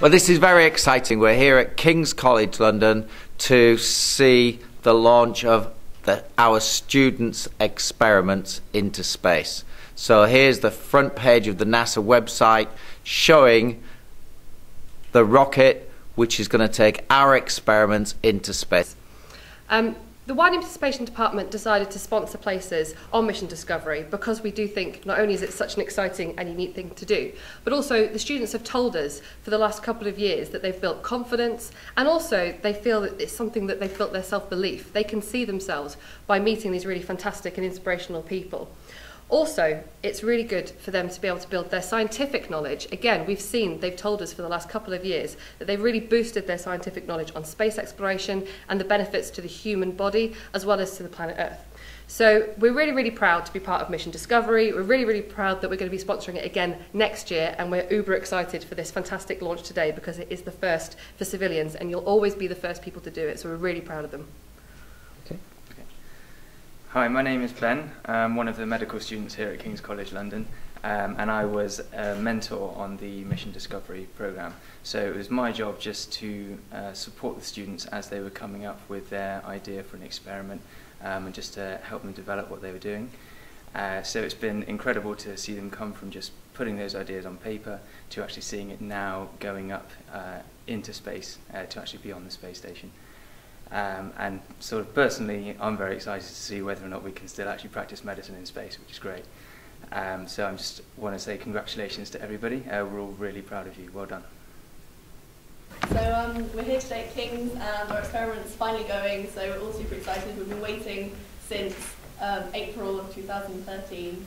Well, this is very exciting. We're here at King's College London to see the launch of the, our students' experiments into space. So here's the front page of the NASA website showing the rocket which is going to take our experiments into space. Um, The Wine and Participation Department decided to sponsor places on Mission Discovery because we do think not only is it such an exciting and unique thing to do, but also the students have told us for the last couple of years that they've built confidence and also they feel that it's something that they've built their self-belief. They can see themselves by meeting these really fantastic and inspirational people. Also, it's really good for them to be able to build their scientific knowledge. Again, we've seen, they've told us for the last couple of years that they've really boosted their scientific knowledge on space exploration and the benefits to the human body as well as to the planet Earth. So we're really, really proud to be part of Mission Discovery. We're really, really proud that we're going to be sponsoring it again next year, and we're uber excited for this fantastic launch today because it is the first for civilians, and you'll always be the first people to do it. So we're really proud of them. Hi, my name is Ben. I'm one of the medical students here at King's College London, um, and I was a mentor on the Mission Discovery program. So it was my job just to uh, support the students as they were coming up with their idea for an experiment um, and just to help them develop what they were doing. Uh, so it's been incredible to see them come from just putting those ideas on paper to actually seeing it now going up uh, into space uh, to actually be on the space station. Um, and sort of personally, I'm very excited to see whether or not we can still actually practice medicine in space, which is great. Um, so I just want to say congratulations to everybody. Uh, we're all really proud of you. Well done. So um, we're here today at King's and our experiment's finally going, so we're all super excited. We've been waiting since um, April of 2013.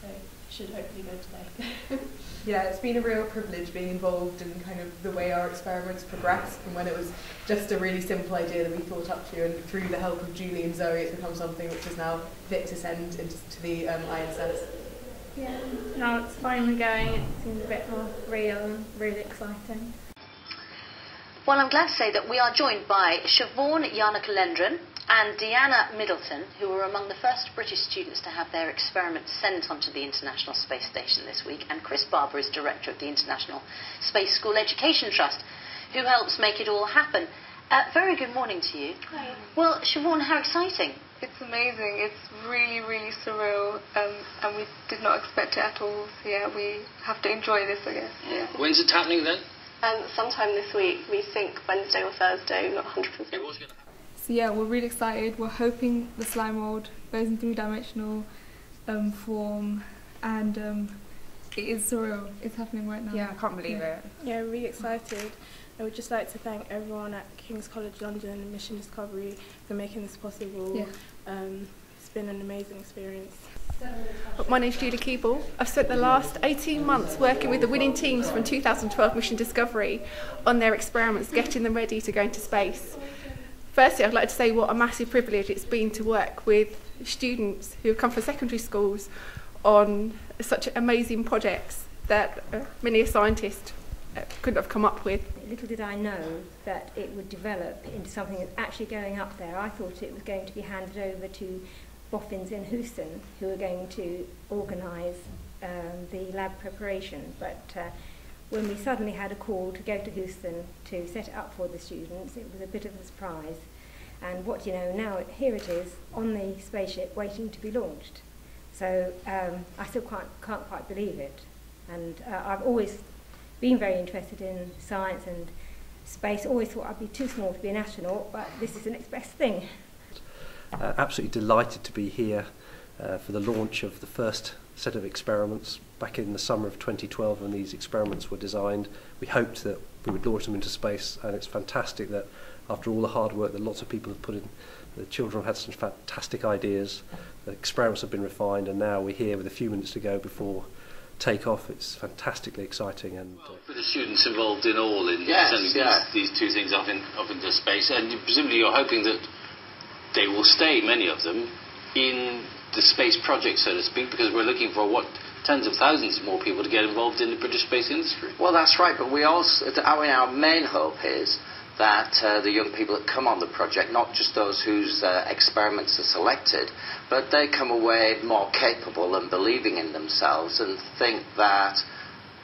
So. Should hopefully go today. yeah, it's been a real privilege being involved in kind of the way our experiments progressed from when it was just a really simple idea that we thought up to and through the help of Julie and Zoe it's become something which is now fit to send into to the um, ISS. Yeah, now it's finally going, it seems a bit more real and really exciting. Well, I'm glad to say that we are joined by Siobhan Yarnakalendran, and Deanna Middleton, who were among the first British students to have their experiments sent onto the International Space Station this week, and Chris Barber is director of the International Space School Education Trust, who helps make it all happen. Uh, very good morning to you. Hi. Well, Siobhan, how exciting! It's amazing. It's really, really surreal, um, and we did not expect it at all. So yeah, we have to enjoy this, I guess. Yeah. When's it happening then? Um, sometime this week. We think Wednesday or Thursday. Not 100%. So yeah, we're really excited. We're hoping the slime mold goes in three-dimensional um, form, and um, it is surreal. It's happening right now. Yeah, I can't believe yeah. it. Yeah, we're really excited. I would just like to thank everyone at King's College London and Mission Discovery for making this possible. Yeah. Um, it's been an amazing experience. My name is Julie Keeble. I've spent the last 18 months working with the winning teams from 2012 Mission Discovery on their experiments, getting them ready to go into space. Firstly, I'd like to say what a massive privilege it's been to work with students who have come from secondary schools on such amazing projects that uh, many a scientist uh, couldn't have come up with. Little did I know that it would develop into something that's actually going up there. I thought it was going to be handed over to boffins in Houston who are going to organise um, the lab preparation, but uh, when we suddenly had a call to go to Houston to set it up for the students, it was a bit of a surprise. And what you know now, here it is on the spaceship waiting to be launched. So um, I still can't, can't quite believe it. And uh, I've always been very interested in science and space. Always thought I'd be too small to be an astronaut, but this is the next best thing. Uh, absolutely delighted to be here uh, for the launch of the first set of experiments back in the summer of 2012 when these experiments were designed. We hoped that we would launch them into space and it's fantastic that after all the hard work that lots of people have put in, the children have had some fantastic ideas, the experiments have been refined and now we're here with a few minutes to go before take off. It's fantastically exciting and uh, well, for the students involved in all in yes, sending yeah. these, these two things up, in, up into space and you, presumably you're hoping that they will stay, many of them, in the space project, so to speak, because we're looking for what tens of thousands more people to get involved in the British space industry. Well, that's right, but we also, mean, our main hope is that uh, the young people that come on the project, not just those whose uh, experiments are selected, but they come away more capable and believing in themselves and think that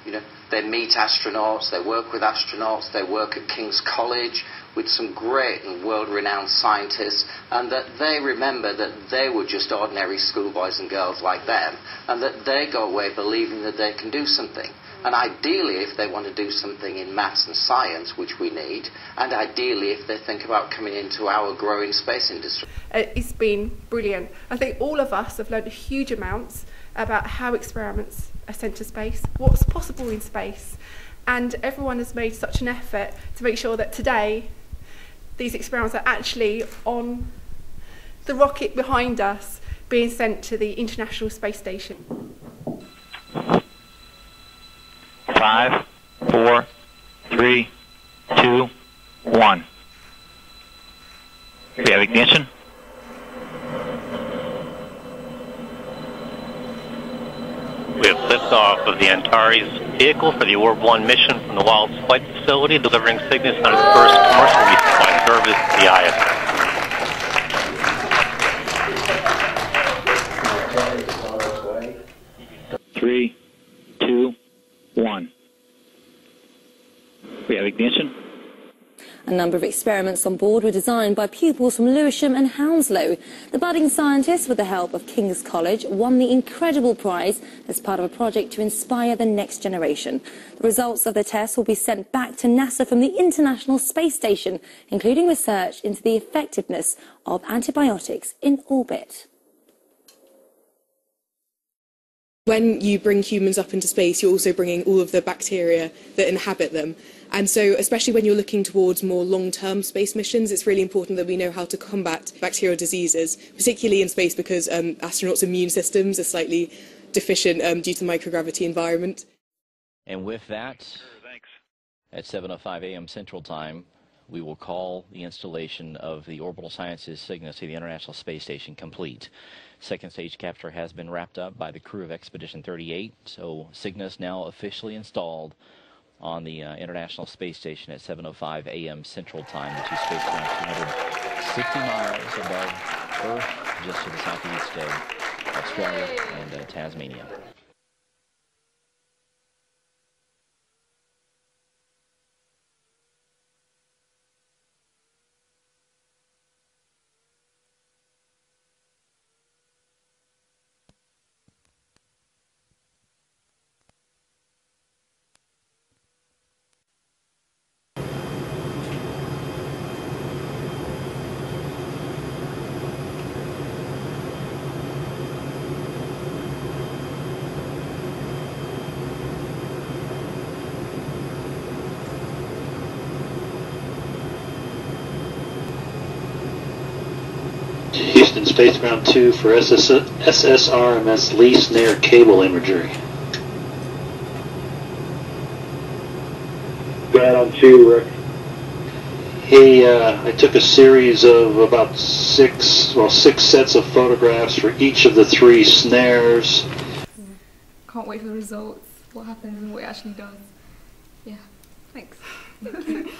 You know, they meet astronauts, they work with astronauts, they work at King's College with some great and world-renowned scientists, and that they remember that they were just ordinary schoolboys and girls like them, and that they go away believing that they can do something. And ideally, if they want to do something in maths and science, which we need, and ideally, if they think about coming into our growing space industry. Uh, it's been brilliant. I think all of us have learned huge amounts about how experiments are sent to space, what's possible in space, and everyone has made such an effort to make sure that today these experiments are actually on the rocket behind us being sent to the International Space Station. Five, four, three, two, one. We have ignition. We have liftoff of the Antares vehicle for the Orb 1 mission from the Wallops Flight Facility, delivering Cygnus on its first commercial resupply service to the ISS. Three, two, one. We have ignition. A number of experiments on board were designed by pupils from Lewisham and Hounslow. The budding scientists, with the help of King's College, won the incredible prize as part of a project to inspire the next generation. The results of the tests will be sent back to NASA from the International Space Station, including research into the effectiveness of antibiotics in orbit. When you bring humans up into space, you're also bringing all of the bacteria that inhabit them. And so, especially when you're looking towards more long term space missions, it's really important that we know how to combat bacterial diseases, particularly in space because um, astronauts' immune systems are slightly deficient um, due to the microgravity environment. And with that, at 7.05 a.m. Central Time, we will call the installation of the Orbital Sciences Cygnus to the International Space Station complete. Second stage capture has been wrapped up by the crew of Expedition 38, so Cygnus now officially installed on the uh, International Space Station at 7.05 a.m. Central Time. The two spacecraft 260 miles above Earth, just to the southeast of Australia and uh, Tasmania. Houston Space Ground 2 for SS SSRMS Lee Snare cable imagery. Ground on 2, Rick. He, uh, I took a series of about six, well, six sets of photographs for each of the three snares. Can't wait for the results, what happens and what it actually does. Yeah, thanks. Thank you.